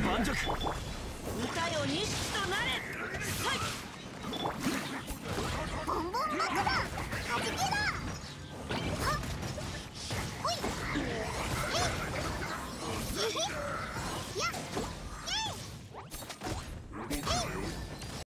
盤石歌